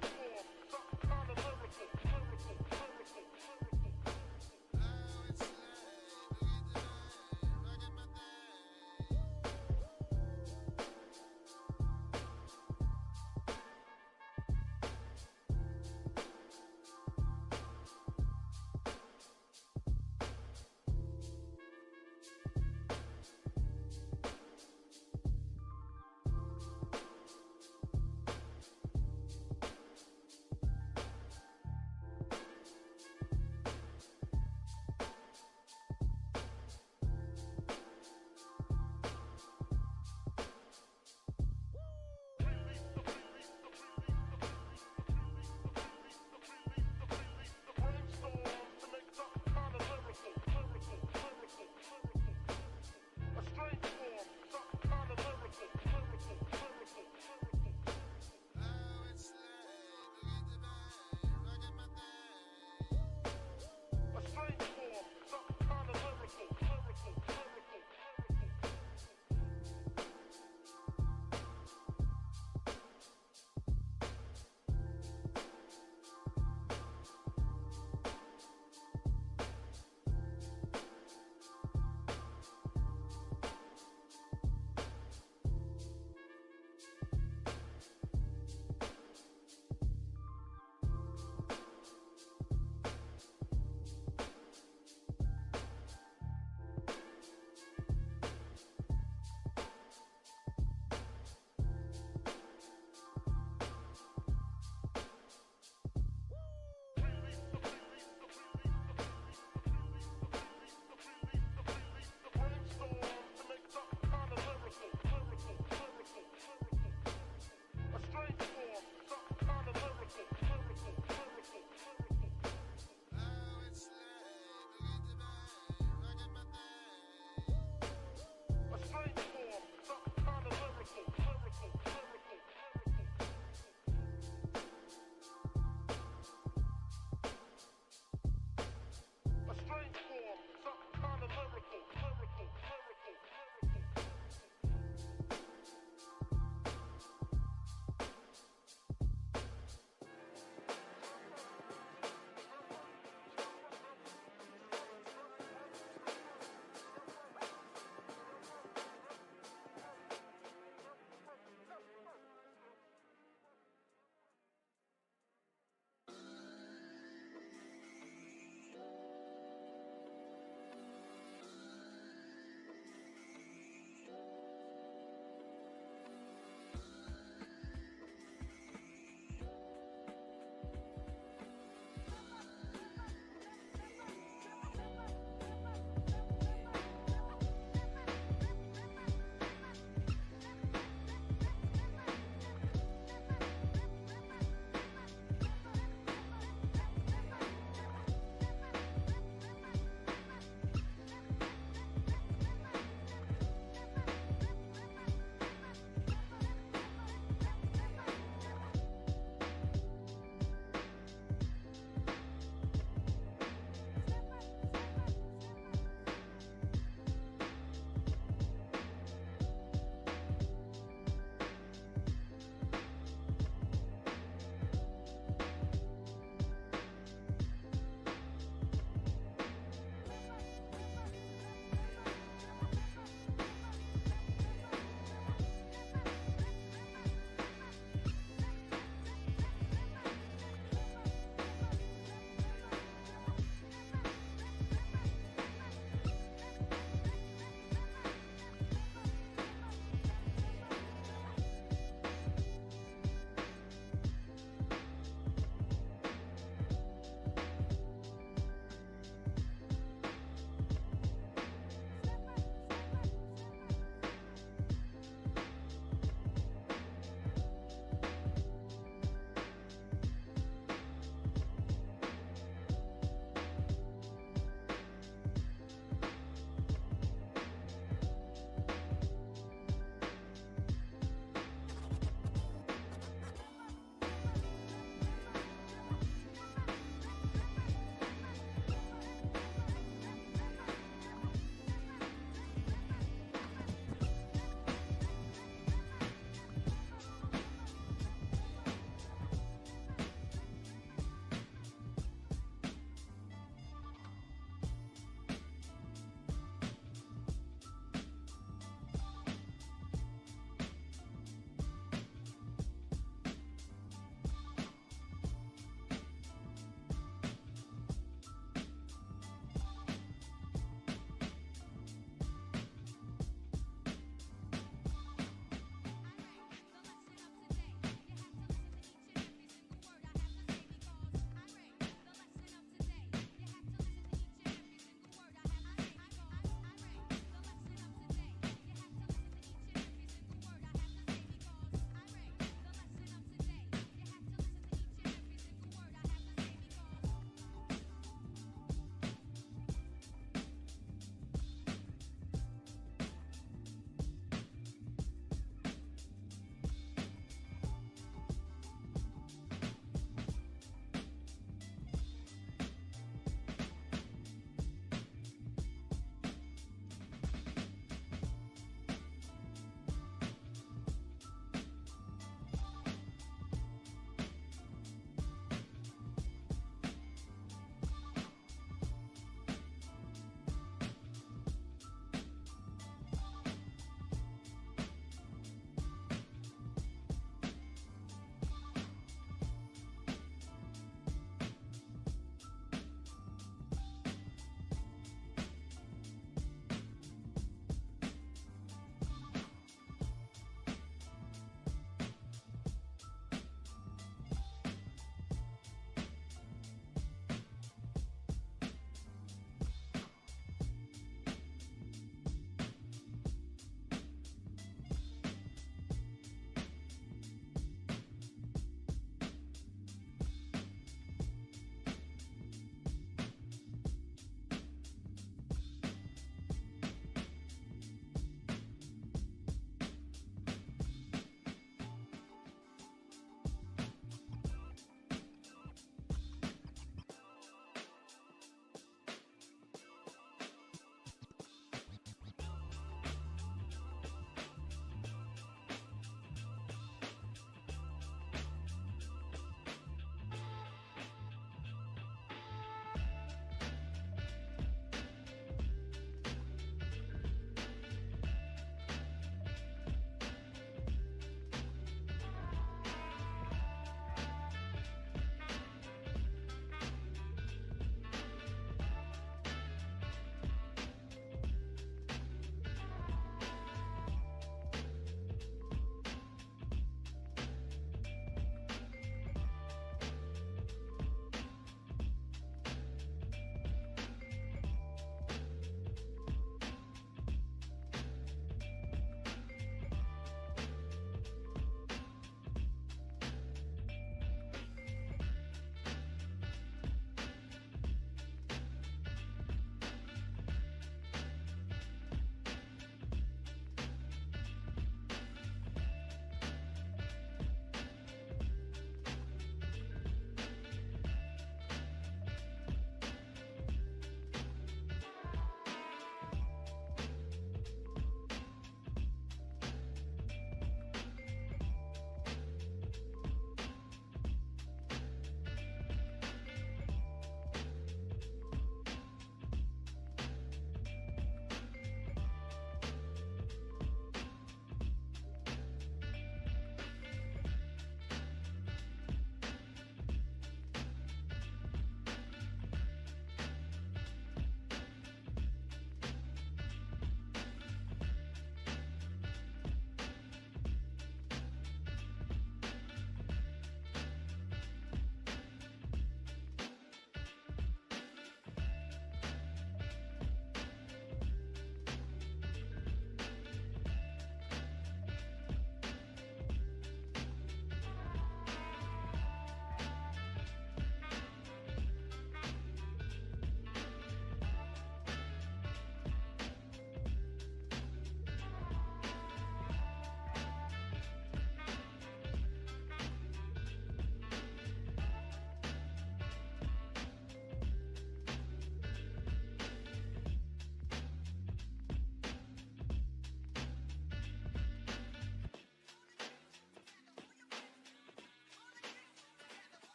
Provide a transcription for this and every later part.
Thank you.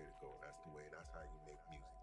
Way to go. That's the way. That's how you make music.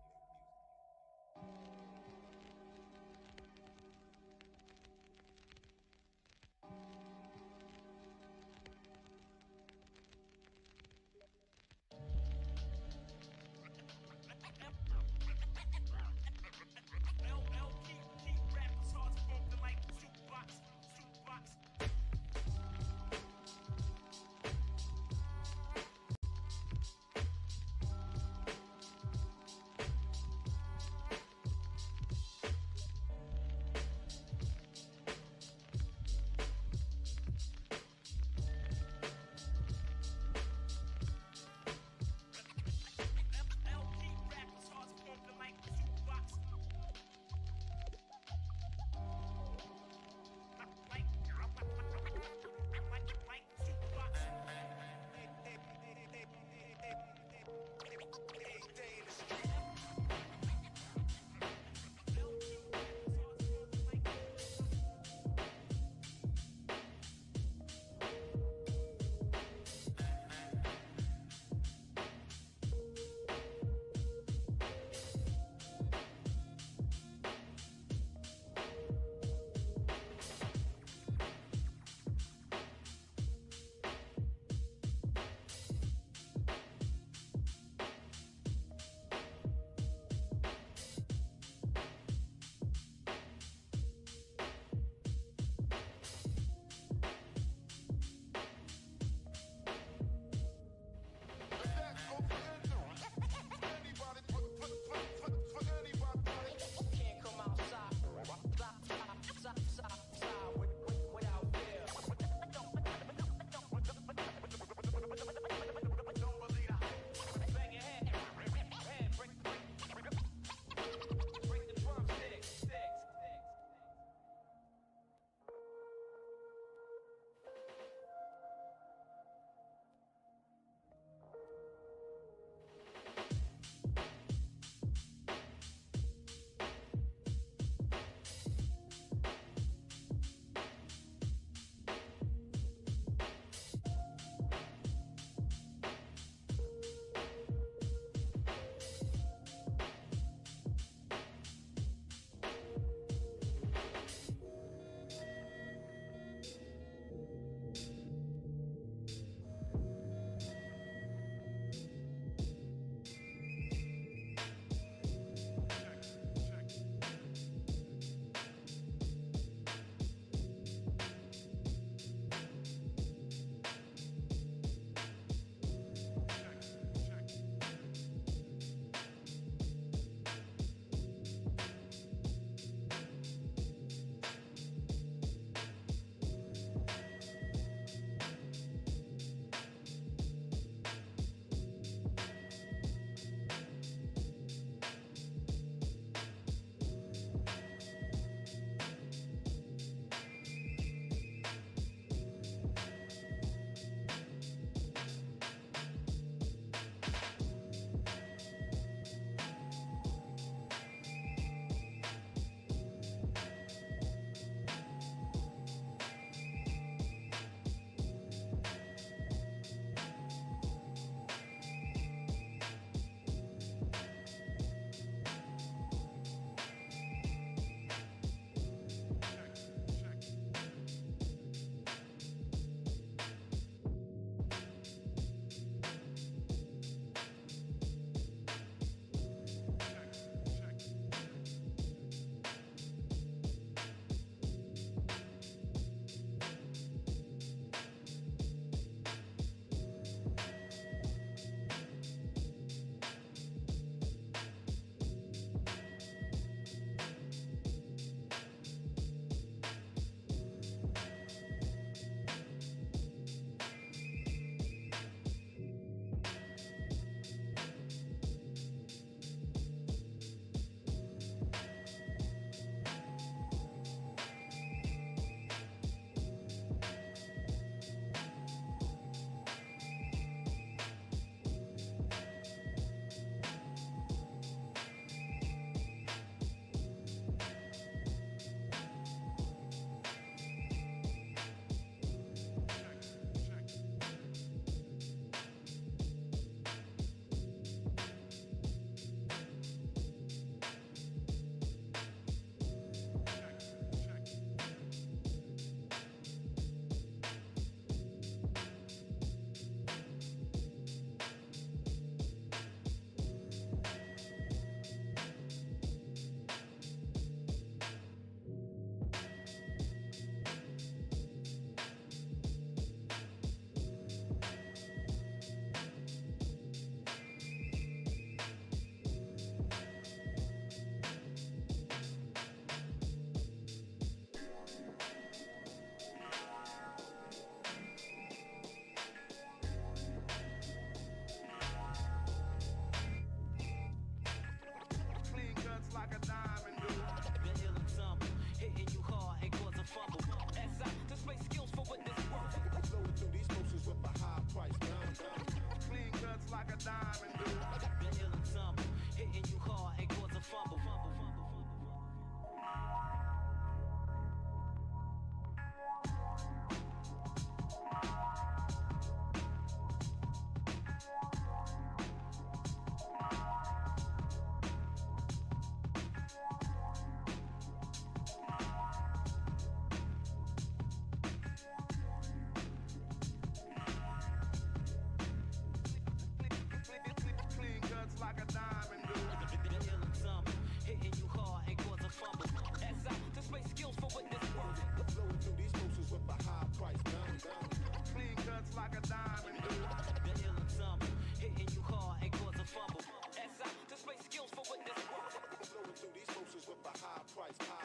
with a high price.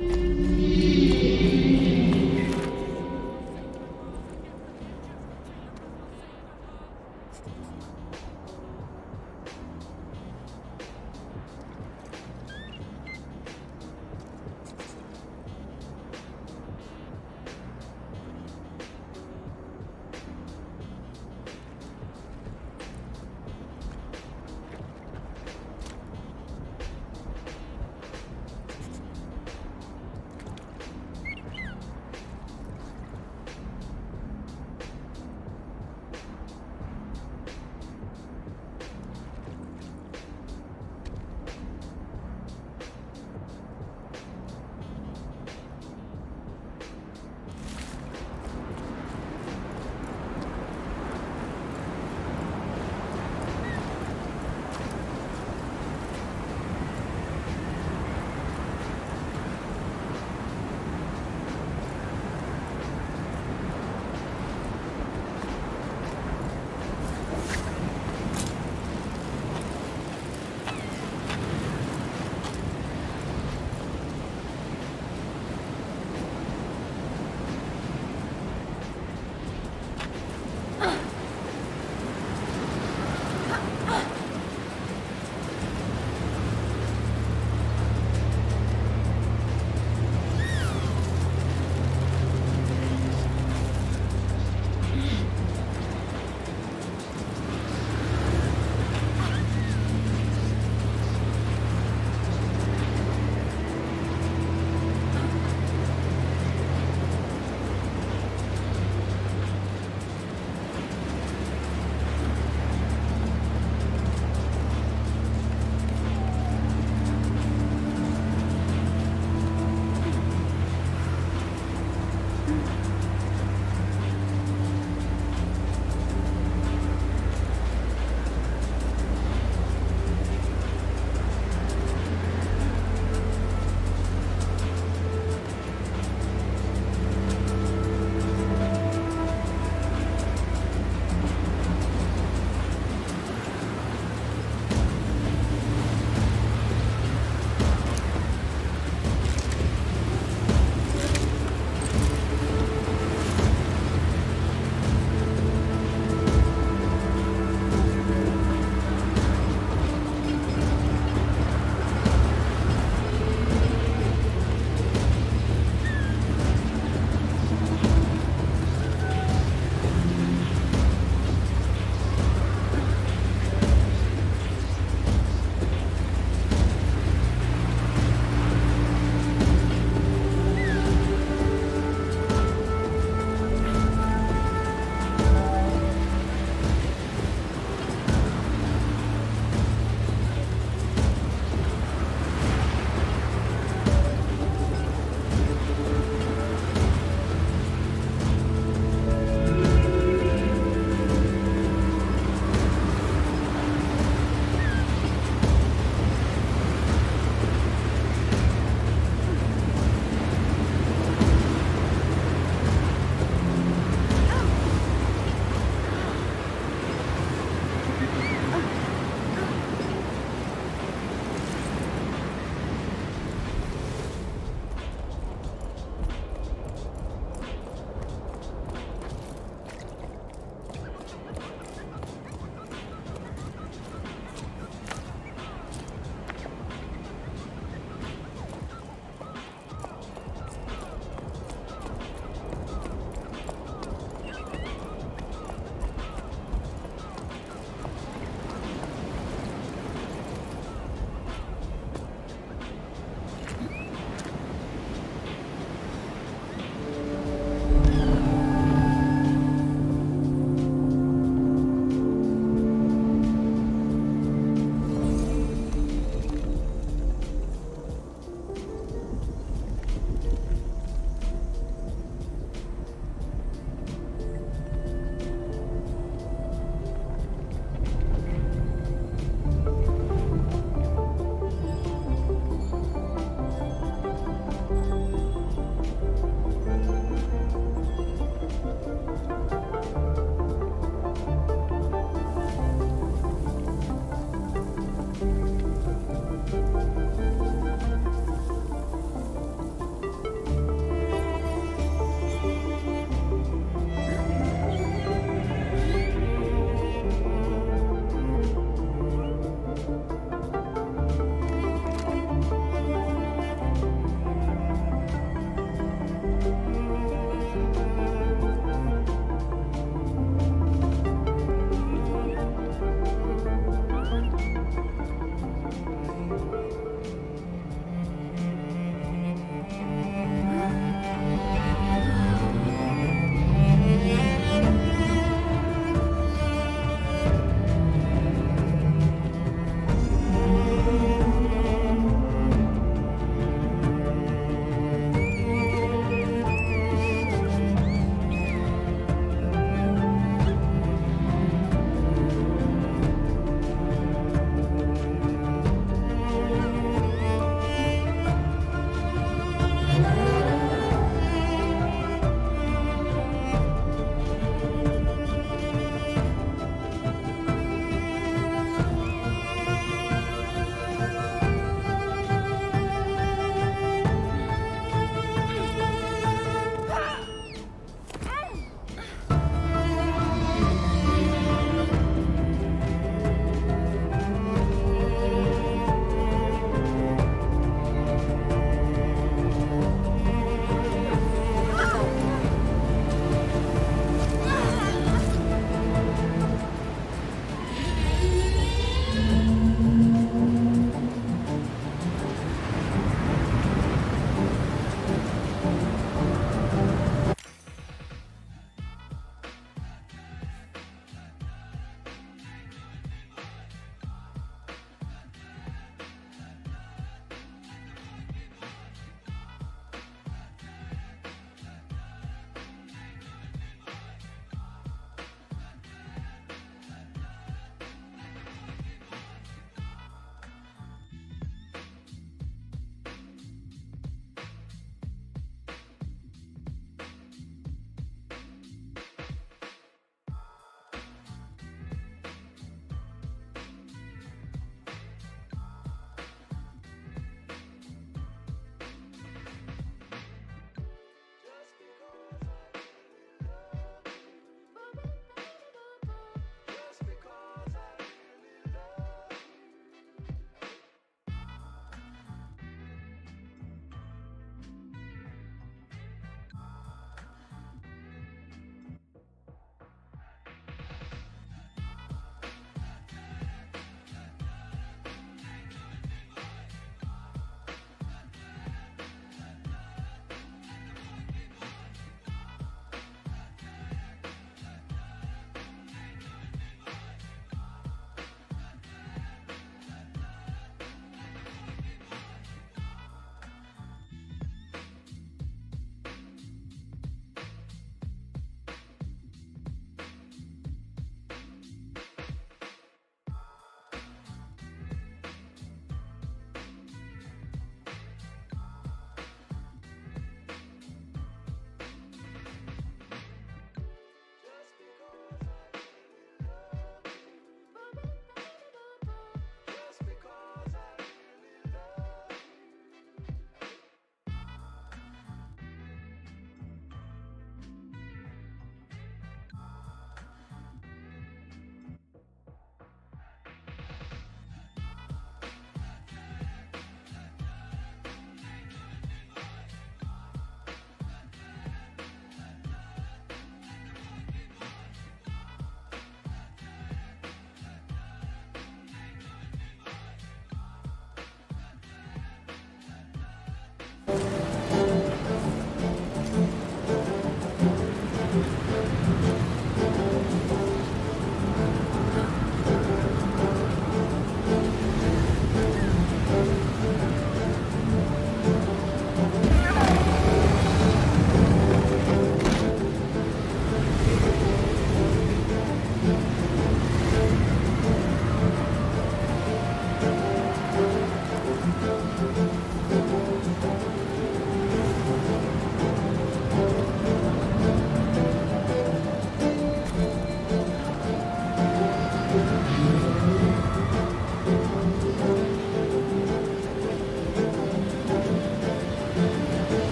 Mm-hmm.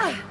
Ah!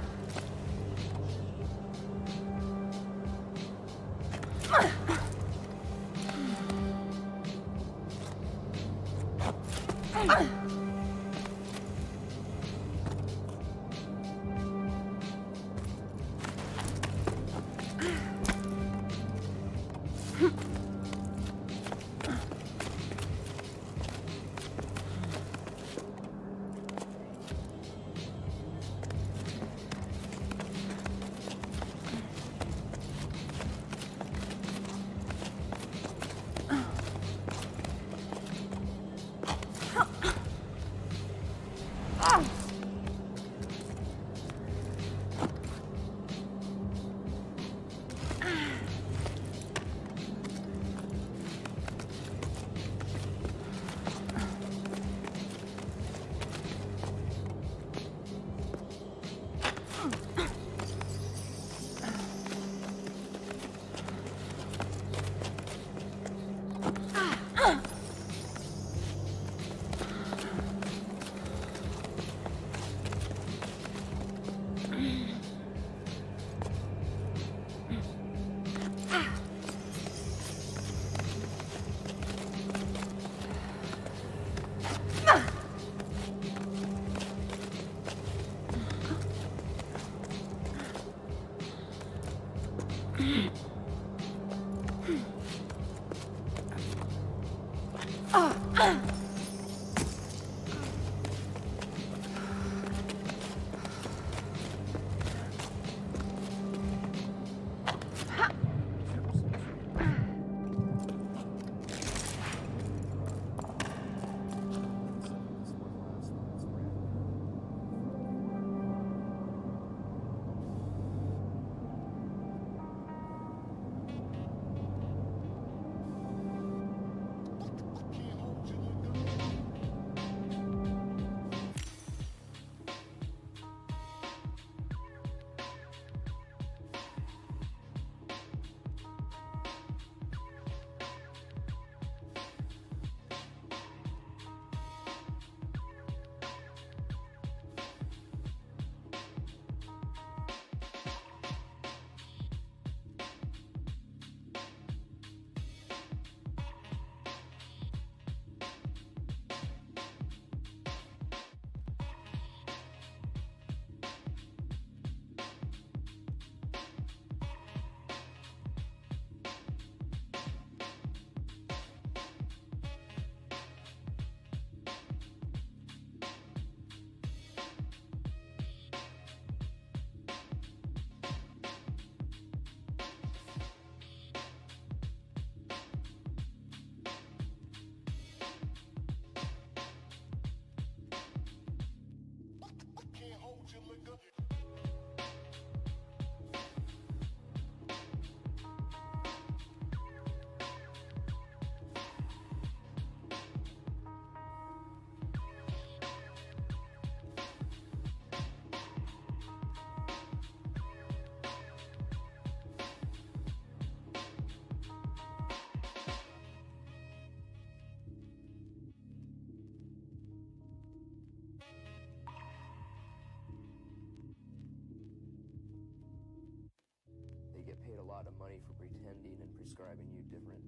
Get paid a lot of money for pretending and prescribing you different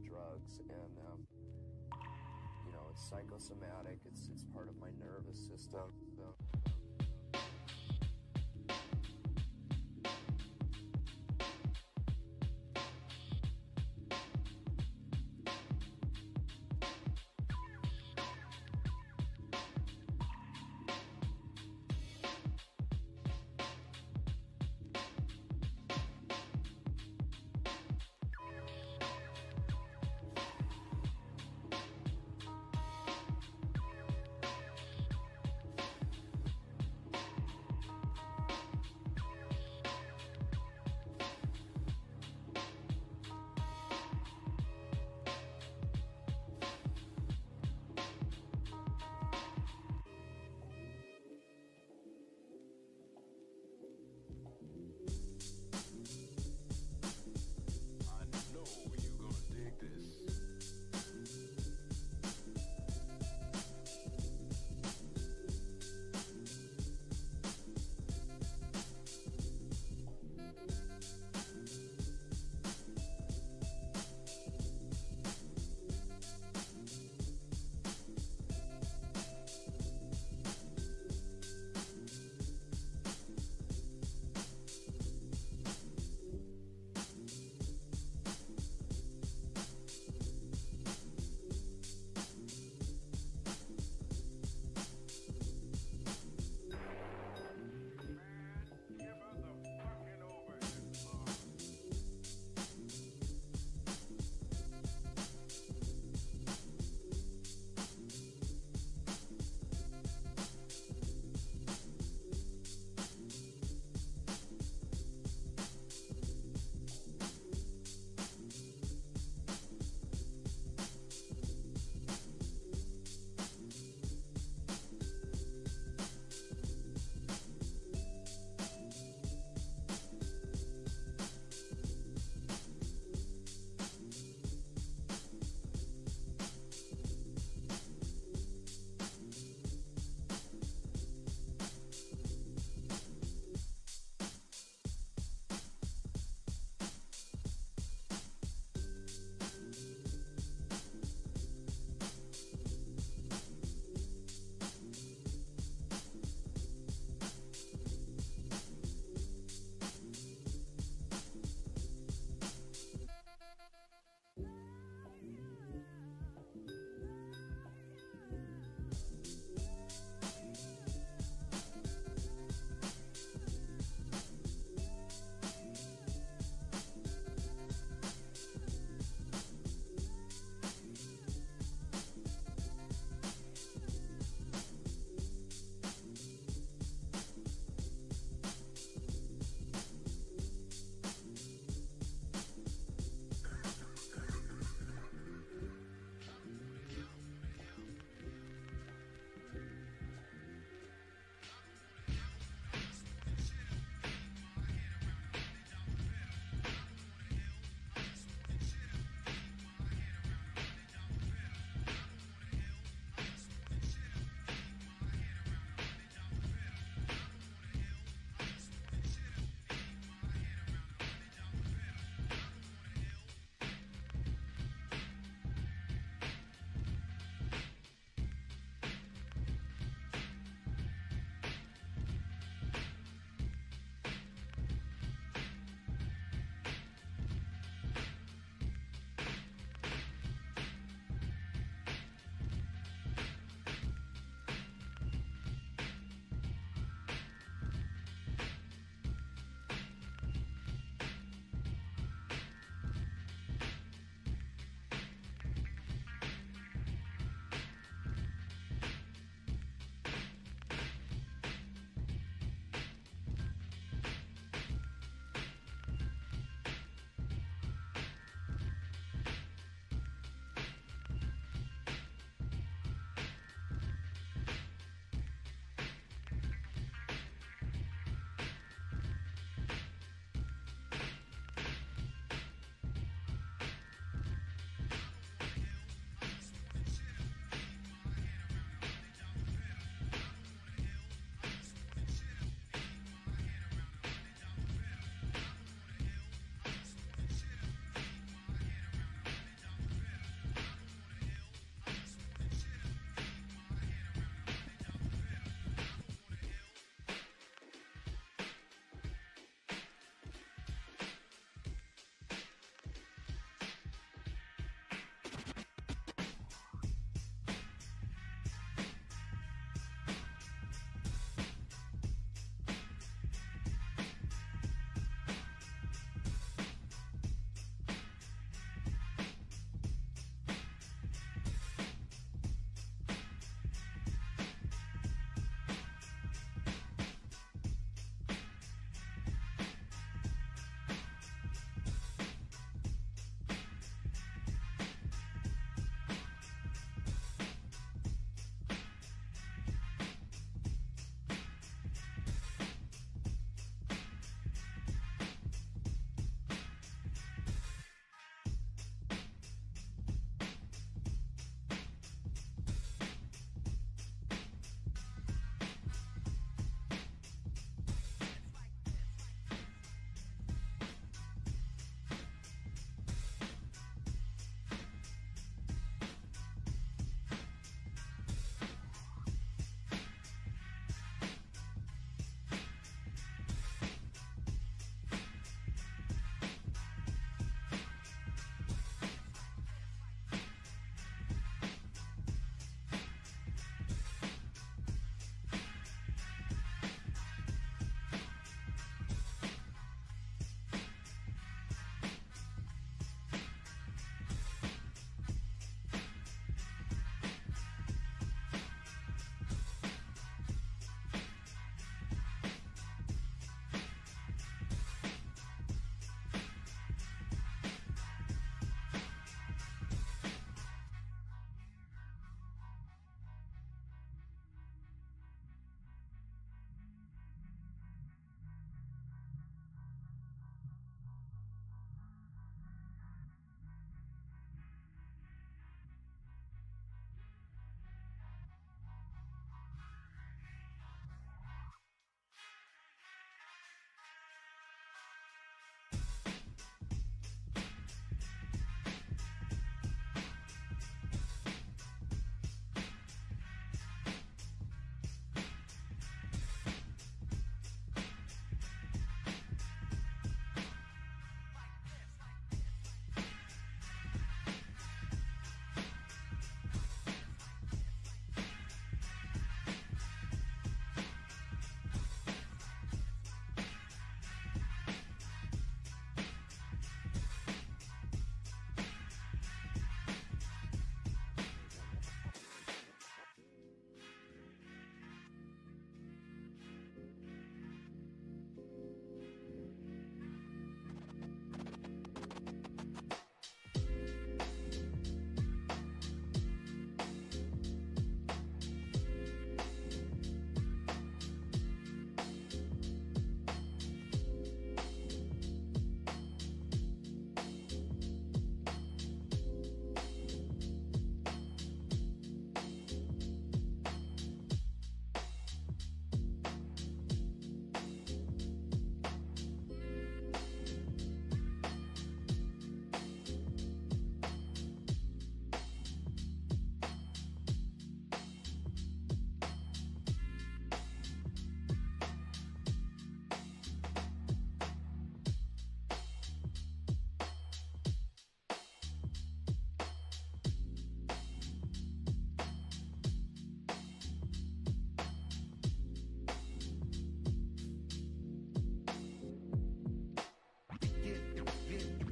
drugs and um, you know it's psychosomatic. It's it's part of my nervous system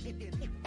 i don't chicken.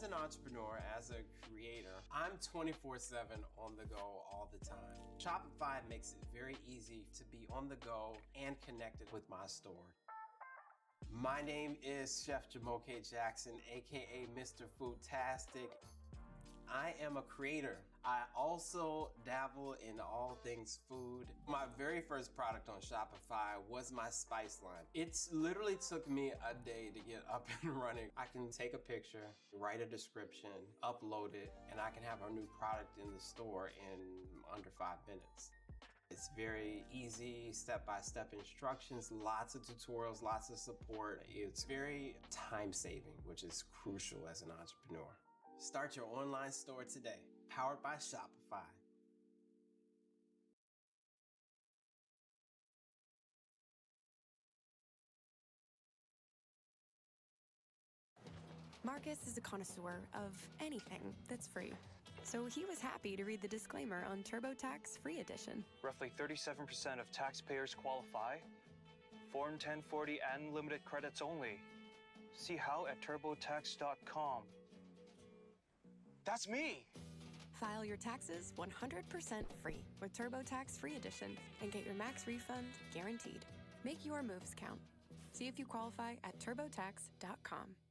So. an entrepreneur, as a creator, I'm 24 7 on the go all the time. Shopify makes it very easy to be on the go and connected with my store. My name is Chef Jamoke Jackson, aka Mr. Foodtastic. I am a creator. I also dabble in all things food. My very first product on Shopify was my spice line. It's literally took me a day to get up and running. I can take a picture, write a description, upload it, and I can have a new product in the store in under five minutes. It's very easy, step-by-step instructions, lots of tutorials, lots of support. It's very time-saving, which is crucial as an entrepreneur. Start your online store today, powered by Shopify. Marcus is a connoisseur of anything that's free. So he was happy to read the disclaimer on TurboTax Free Edition. Roughly 37% of taxpayers qualify. Form 1040 and limited credits only. See how at turbotax.com. That's me! File your taxes 100% free with TurboTax Free Edition and get your max refund guaranteed. Make your moves count. See if you qualify at turbotax.com.